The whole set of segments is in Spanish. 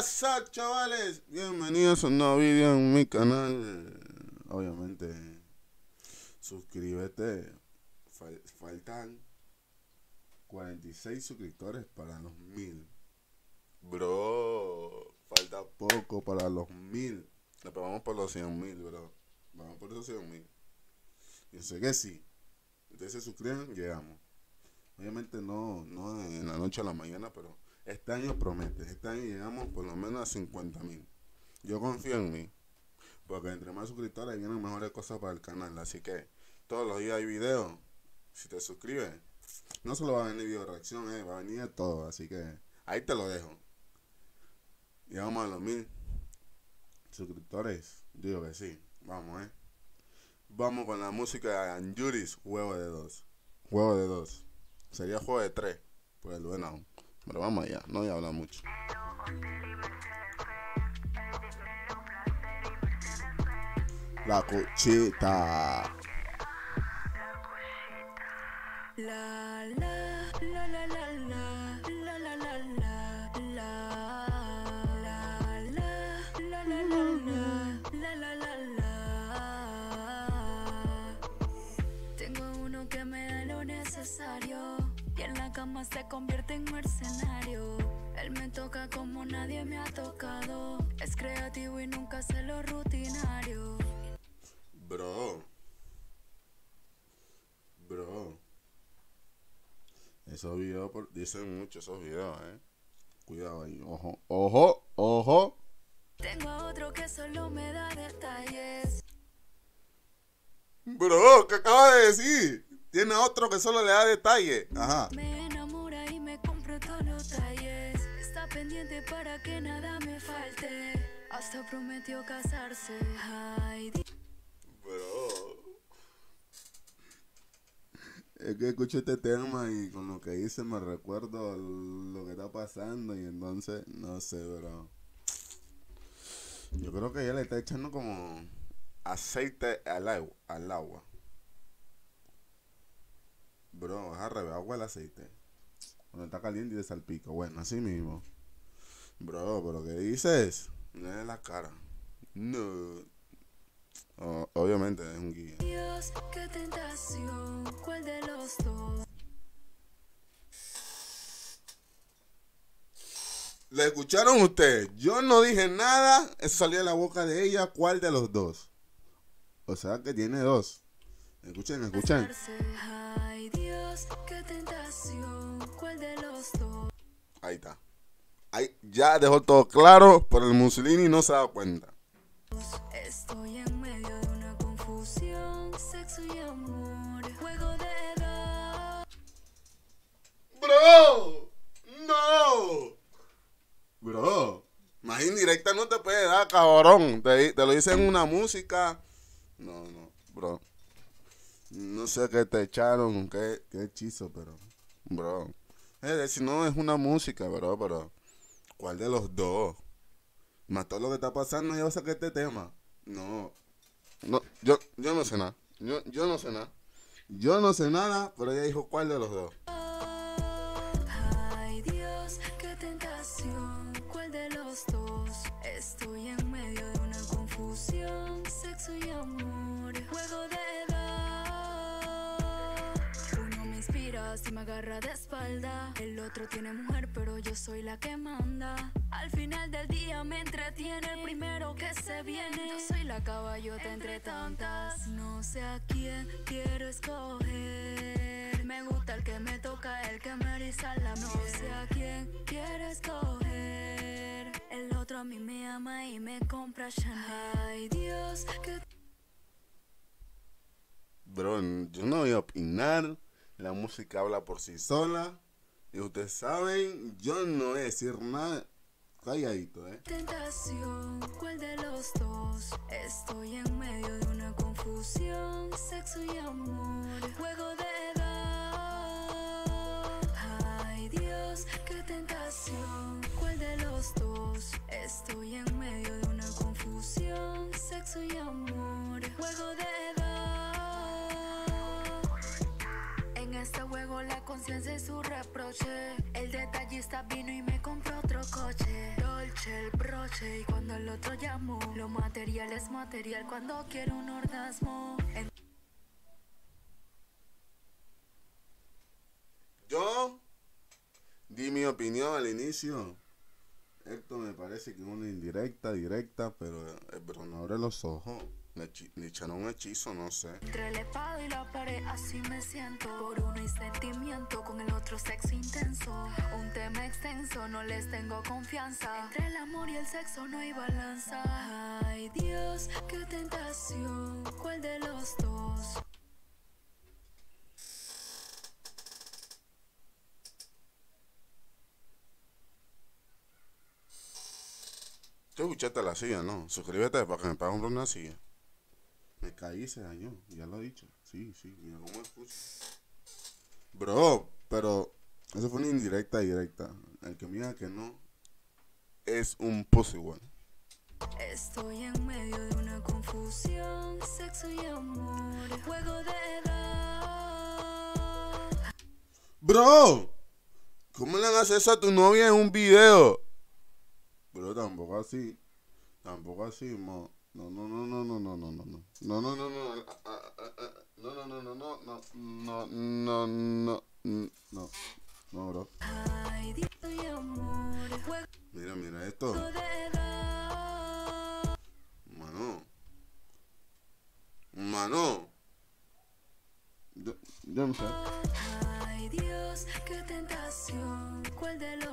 WhatsApp, chavales. Bienvenidos a un nuevo video en mi canal. Obviamente, suscríbete. Fal- faltan 46 suscriptores para los mil. Bro, falta poco para los mil. Después vamos por los 100 mil, bro. Vamos por esos 100 mil. Yo sé que sí. Ustedes se suscriben, llegamos. Obviamente no, no en la noche a la mañana, pero este año promete. Este año llegamos por lo menos a 50 mil. Yo confío en mí. Porque entre más suscriptores vienen mejores cosas para el canal. Así que todos los días hay videos. Si te suscribes, no solo va a venir video reacción, eh, va a venir todo. Así que ahí te lo dejo. Llegamos a los mil suscriptores. Digo que sí. Vamos, eh. Vamos con la música de Anjuris, juego de dos. Juego de dos. Sería juego de tres. Por el buen aún. Pero vamos allá, no voy a hablar mucho. La la la la la la la la la la la la la la la la la la la Tengo uno que me da lo necesario y en la cama se convierte en mercenario. Él me toca como nadie me ha tocado. Es creativo y nunca hace lo rutinario. Bro. Bro. Esos videos por- dicen mucho esos videos, eh. Cuidado ahí. Ojo, ojo, ojo. Tengo otro que solo me da detalles. Bro, ¿qué acaba de decir? Tiene otro que solo le da detalle. Ajá. Me enamora y me compra todos los talles. Está pendiente para que nada me falte. Hasta prometió casarse. Ay, Bro. Es que escucho este tema y con lo que hice me recuerdo lo que está pasando y entonces, no sé, bro. Yo creo que ella le está echando como aceite al agua. Al agua. Bro, es al revés, agua el aceite. Cuando está caliente y de salpico. Bueno, así mismo. Bro, pero ¿qué dices? No es la cara. No. O- obviamente es un guía. Dios, qué tentación. ¿Cuál de los dos? ¿Le escucharon ustedes? Yo no dije nada. Eso salió de la boca de ella. ¿Cuál de los dos? O sea que tiene dos. Escuchen, escuchen. Dios, qué tentación. ¿Cuál de los dos? Ahí está. Ahí ya dejó todo claro, pero el Mussolini no se da cuenta. Estoy en medio de una confusión. Sexo y amor. Juego de edad. Bro, no. Bro, más indirecta no te puede dar, cabrón. Te, te lo dice en una música. No, no, bro. No sé qué te echaron, qué, qué hechizo, pero. Bro. Eh, si no es una música, bro, pero. ¿Cuál de los dos? Más todo lo que está pasando, yo saqué este tema. No. No, yo, yo no sé nada. Yo, yo no sé nada. Yo no sé nada, pero ella dijo cuál de los dos. Ay Dios, qué tentación, ¿cuál de los dos? Estoy en medio de una confusión, sexo y amor, si me agarra de espalda, el otro tiene mujer pero yo soy la que manda. Al final del día me entretiene, el primero que se viene. Yo soy la caballota entre tantas, no sé a quién quiero escoger. Me gusta el que me toca, el que me eriza la piel. No sé a quién quiero escoger. El otro a mí me ama y me compra Chanel. Ay Dios, que Bro, yo no voy a opinar. La música habla por sí sola. Y ustedes saben, yo no voy a decir nada. Calladito, eh. tentación, ¿cuál de los dos? Estoy en medio de una confusión, sexo y amor, juego de edad. Ay Dios, qué tentación, ¿cuál de los dos? Estoy en medio de una confusión, sexo y amor, conciencia es su reproche. El detalle fiesta vino y me compró otro coche. Dolce, el broche. Y cuando el otro llamó, lo material es material cuando quiero un orgasmo. En- Yo di mi opinión al inicio. Esto me parece que es una indirecta, directa, pero el Bruno abre los ojos. Le, le echaron un hechizo, no sé. Entre la espada y la pared, así me siento. Por uno y sentimiento, con el otro sexo intenso. Un tema extenso, no les tengo confianza. Entre el amor y el sexo no hay balanza. Ay Dios, qué tentación. ¿Cuál de los dos? Tú escuchaste la silla, ¿no? Suscríbete para que me comprar una silla. Caí ese año, ya lo he dicho. Sí, sí, mira cómo escucho. Bro, pero eso fue una indirecta directa. El que me diga que no es un pussy one. Estoy en medio de una confusión. Sexo y amor, juego de edad. Bro, ¿cómo le hagas eso a tu novia en un video? Bro, tampoco así. Tampoco así, mo. No, no, no, no, no, no, no, no, no. No, no, no, no. ah, ah, ah, ah, No, no, no, no, no, no, no, no, no, no, no, no, bro. Mira, mira esto. Mano. Mano. Yo, yo no sé. Ay Dios, qué tentación.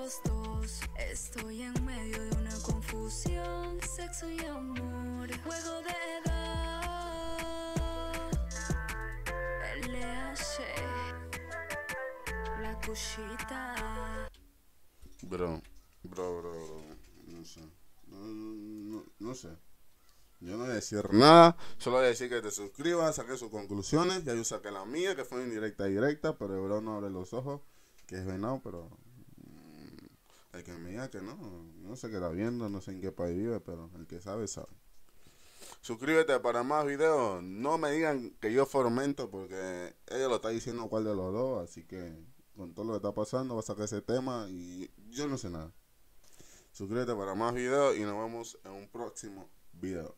¿Cuál de los dos? Estoy en medio de una confusión. Sexo y amor, juego de edad. LH, la cuchita. Bro, bro, bro, bro. No sé. No, no, no sé. Yo no voy a decir nada. Solo voy a decir que te suscribas, saque sus conclusiones. Ya yo saqué la mía, que fue indirecta directa, pero el bro no abre los ojos, que es venado, pero. Que me diga que no, no sé qué está viendo, no sé en qué país vive, pero el que sabe, sabe. Suscríbete para más videos. No me digan que yo fomento, porque ella lo está diciendo cuál de los dos, así que con todo lo que está pasando va a sacar ese tema y yo no sé nada. Suscríbete para más videos y nos vemos en un próximo video.